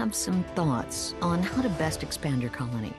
have some thoughts on how to best expand your colony.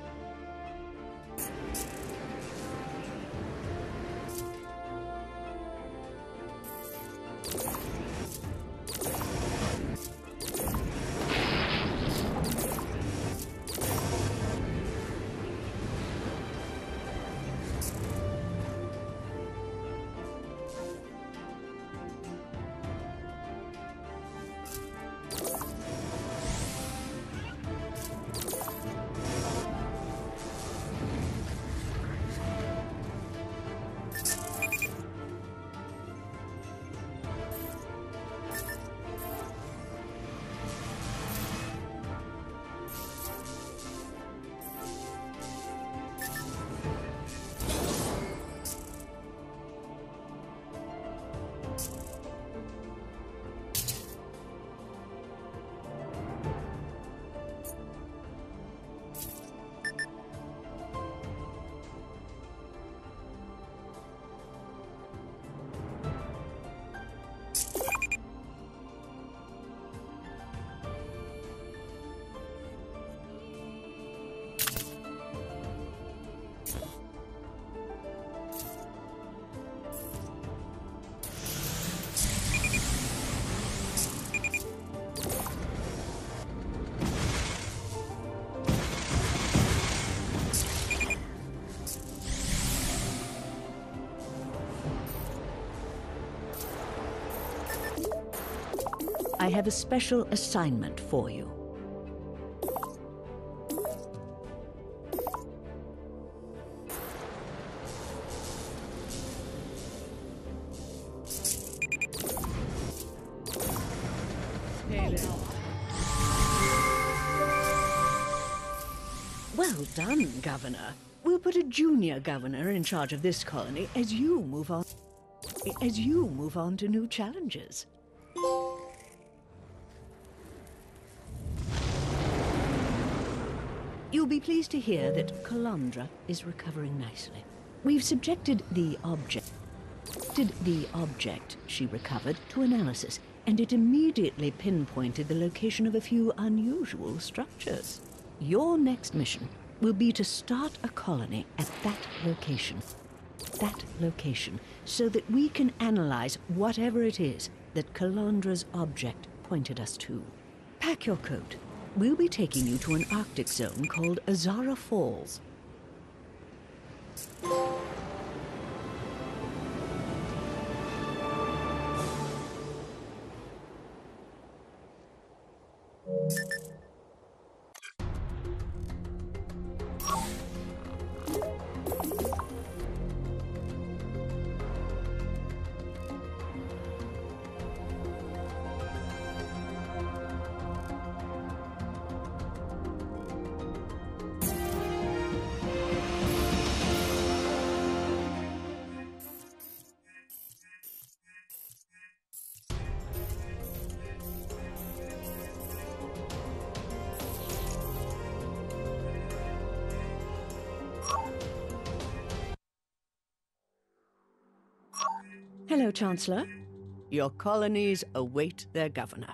I have a special assignment for you. Well done, Governor. We'll put a junior governor in charge of this colony as you move on as you move on to new challenges. You'll be pleased to hear that Calandra is recovering nicely. We've subjected the object the object she recovered to analysis, and it immediately pinpointed the location of a few unusual structures. Your next mission will be to start a colony at that location. That location, so that we can analyze whatever it is that Calandra's object pointed us to. Pack your coat. We'll be taking you to an Arctic zone called Azara Falls. Hello, Chancellor. Your colonies await their governor.